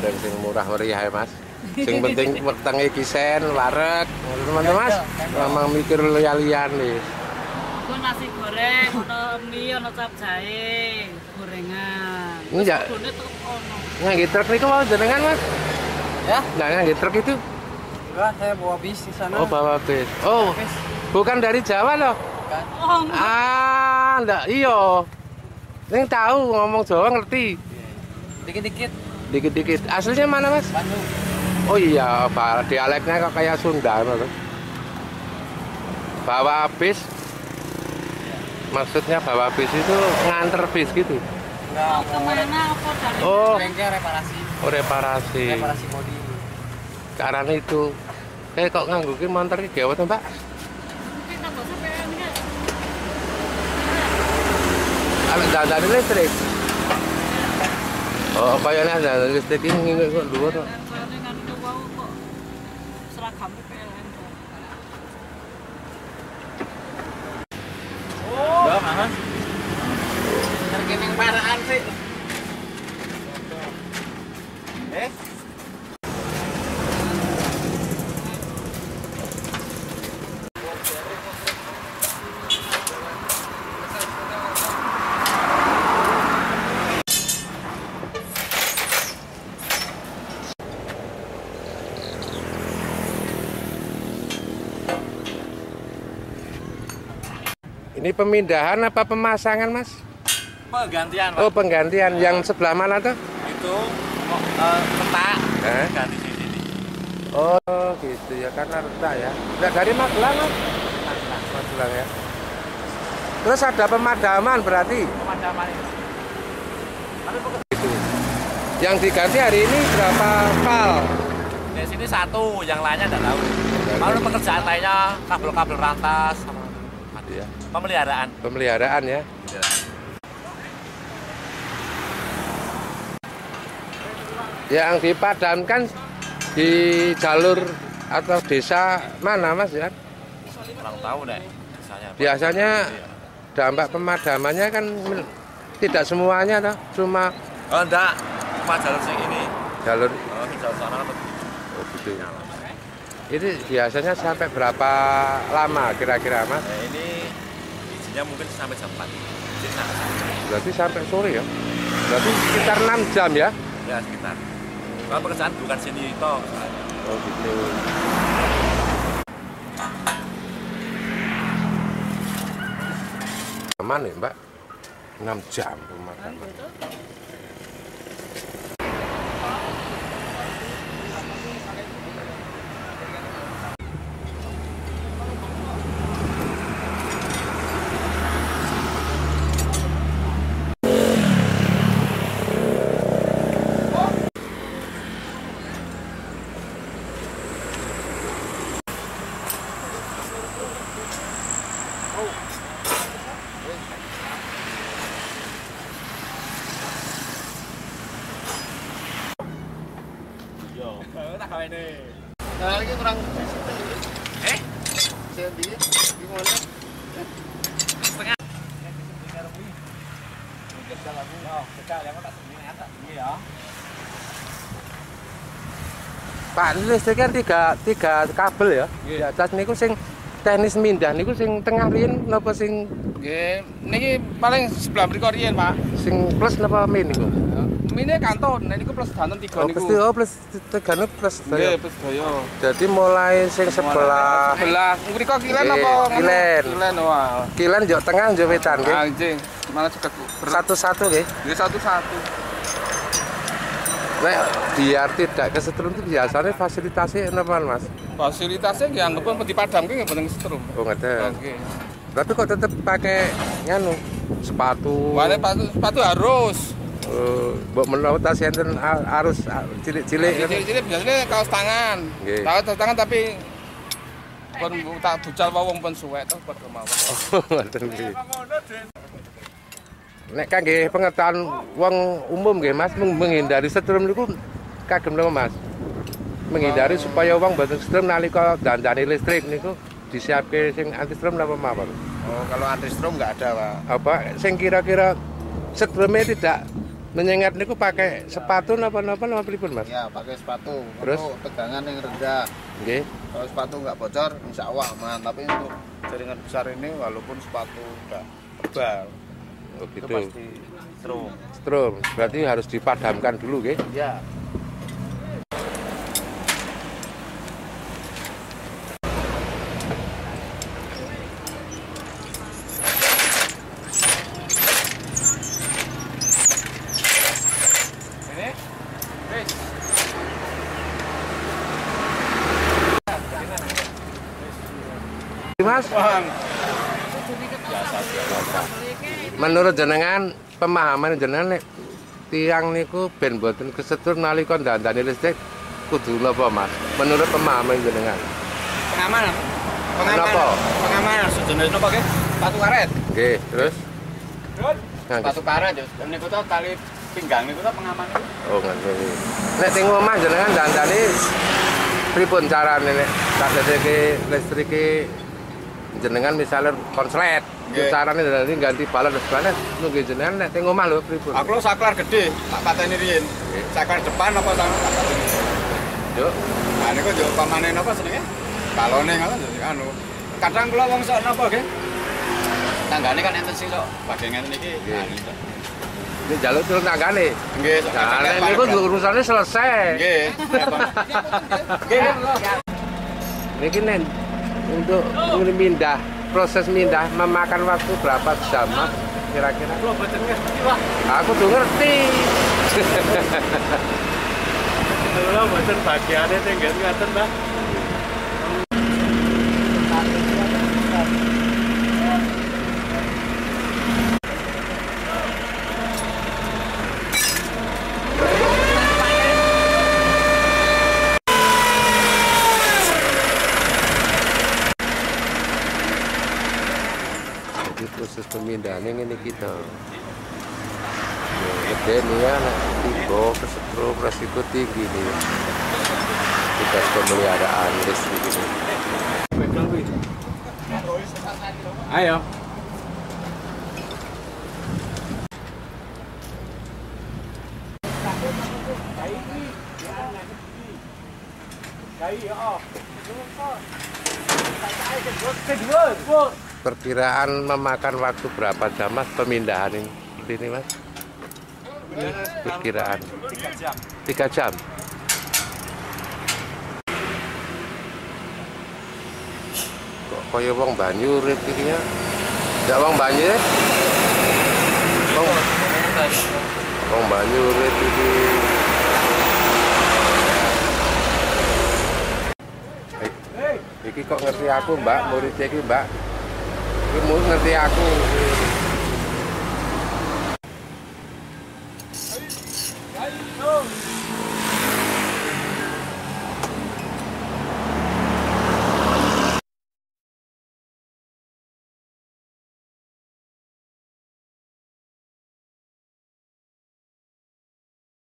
mari ya Mas. Sing penting wetenge kisen, wareg, teman-teman Mas. Memang mikir liya-liyan nih. Gue nasi goreng, ono mie, ono cap jahe, gorengan. Enggak. Kudune tuh ono. Ngangge truk niku mau jenengan Mas? Ya, Nggak ngangge truk itu? enggak saya bawa bis di sana. Oh, bawa bis. Oh, Bis, bukan dari Jawa loh. kan? Oh, enggak. Ah, ndak iya. Ning tahu ngomong Jawa ngerti. Dikit-dikit Dikit-dikit. Aslinya mana, Mas? Bandung. Oh iya, dialeknya kok kayak Sunda Mas. Bawa bis. Maksudnya bawa bis itu nganter bis gitu. Enggak, ke mana apa dari Oh, bengkel reparasi. oh reparasi. Reparasi bodi. Karena itu. Eh kok nganggo ki montor iki gawe to, Mbak? Mungkin tambah sampai ini. Ambil dandan listrik. Oh, kayaknya dandan listrik ini ngingin kok kok seragam PLN. Mas. Ini pemindahan apa pemasangan, Mas? Penggantian, Oh, penggantian. Yang sebelah mana tuh? Itu eh, peta Eh? ganti di sini. Oh, gitu ya. Karena retak ya. Nggak dari Magelang, Mas? Magelang ya. Terus ada pemadaman berarti? Pemadaman. Gitu. Yang diganti hari ini berapa pal? Di sini satu, yang lainnya tidak tahu. Kalau pekerjaan lainnya kabel-kabel rantas Ya, pemeliharaan. pemeliharaan ya. Yang dipadamkan di jalur atau desa mana, Mas ya? Kurang tahu deh. Misalnya. Biasanya dampak pemadamannya kan tidak semuanya toh, cuma Oh enggak, cuma jalur sing ini. jalur Oh, jalur sana oh, gitu. Ini biasanya sampai berapa lama kira-kira, Mas? Izinnya mungkin sampai jam 4. Izin sampai jam 4. Berarti sampai sore ya? Berarti sekitar 6 jam ya? Ya sekitar. Kalau pekerjaan bukan sini toh. Oh gitu. Aman ya mbak? 6 jam pemadaman. Tak gawe ini. Nah, ini kurang Eh? saya di gimana? Setengah. Oh, dekat yang tak sini tak sini ya. Pak, ini listrik kan tiga, tiga kabel ya? Di Iya. atas niku sing teknis mindah niku sing tengah riyen napa sing Nggih, niki paling sebelah riyen, Pak. sing plus napa min niku? Mine kanton, nah niku plus danten tiga Oh, niku. plus oh plus tegane plus Nggih, daya. plus daya. Jadi mulai sing sebelah Sebelah. Mriko kilen Nggih, apa? kilen. Kilen wah. kilan jok tengah jok wetan nggih. Anjing, mana juga ber Satu-satu nggih. Nggih, satu-satu. Nek biar tidak kesetrum itu biasanya fasilitasnya apa Mas? Fasilitasnya nggih anggap pun dipadamke nggih penting setrum. Oh ngerti. Oke. Tapi kok tetap pakai nganu sepatu. Wale sepatu, sepatu harus. Eh, Mbok menawa tas enten arus cilik-cilik kan. Cilik-cilik biasanya kaos tangan. Nggih. Kaos tangan tapi pun tak bucal wae wong pun suwek toh padha mawon. Ngoten nggih. Nek kangge pengetahuan wong umum nggih Mas meng- menghindari setrum niku kagem napa Mas? Menghindari supaya wong boten setrum nalika dandani listrik niku disiapke sing anti strom napa mawon? Oh, kalau anti strom nggak ada, Pak. Apa sing kira-kira setrumnya tidak Menyengat niku pakai sepatu napa-napa napa pripun, Mas? Ya, pakai sepatu. Terus? Untuk tegangan yang rendah. Nggih. Kalau sepatu nggak bocor, insya Allah aman. Tapi untuk jaringan besar ini, walaupun sepatu nggak tebal, Oh itu gitu. pasti strum. Strum. Berarti harus dipadamkan dulu, nggih. Ya, Ini. Mas, menurut jenengan pemahaman jenengan nek tiang niku ben boten kesetrum nalika dandani listrik kudu napa, Mas? Menurut pemahaman jenengan. Pengamanan. Kenapa? Pengamanan sejenis napa ke? Batu karet. Nggih, terus Ngangge- Batu karet yo. Niku tuh tali pinggang niku tuh pengamanan. Oh, ngerti. Nek teng omah jenengan dandani pripun carane nek tak listrike listrike jenengan misalnya konslet. Nggih. Carane dandani ganti balon dan sebagainya nunggu jenengan nek teng omah lho pripun. Aku lo saklar gede, tak pateni riyen. Saklar depan apa pateni. Yuk. Nah niku yo pamane napa senenge? Balone ngono dadi anu. Kadang kula wong sok napa nggih? Tanggane kan enten sing sok bagian ngene iki. Nah, niku. Ini jaluk turun tanggane. Nggih, sok Nah, urusannya selesai. Nggih. Nggih. Untuk mindah proses mindah memakan waktu berapa jam mas kira-kira? Aku tuh ngerti. Mboten bagiane tenggen ngaten, Mbah. Jadi pemindahan ini kita. Gede nih ya, anak tiba kesetrum resiko tinggi nih. Tugas pemeliharaan listrik ini. Ayo. Perkiraan memakan waktu berapa jam mas pemindahan ini? Ini mas? Perkiraan. Tiga jam. Tiga jam. Kok kaya wong banyu urip iki ya? Ndak wong banyu ya? Wong wong banyu urip iki. Iki kok ngerti aku, Mbak, murid iki, Mbak. remote nanti aku Ayo, ayo,